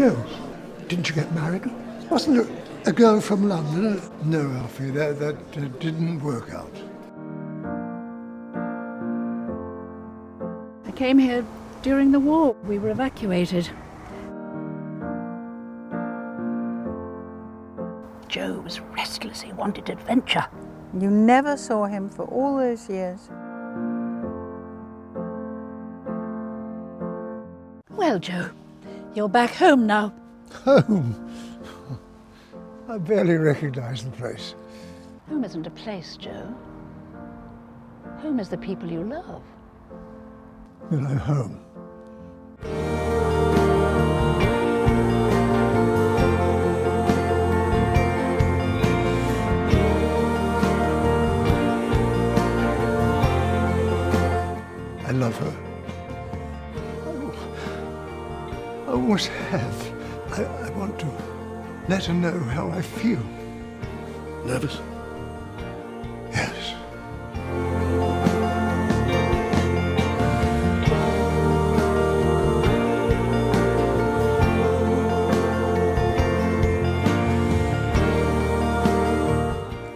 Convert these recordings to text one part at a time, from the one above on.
Joe, didn't you get married? Wasn't it a girl from London? No, Alfie, that, that uh, didn't work out. I came here during the war. We were evacuated. Joe was restless. He wanted adventure. You never saw him for all those years. Well, Joe, you're back home now. Home? I barely recognize the place. Home isn't a place, Joe. Home is the people you love. Then I'm home. I love her. I always have. I, I want to let her know how I feel. Nervous? Yes.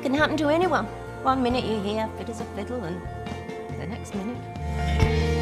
Can happen to anyone. One minute you're here, fit as a fiddle, and the next minute.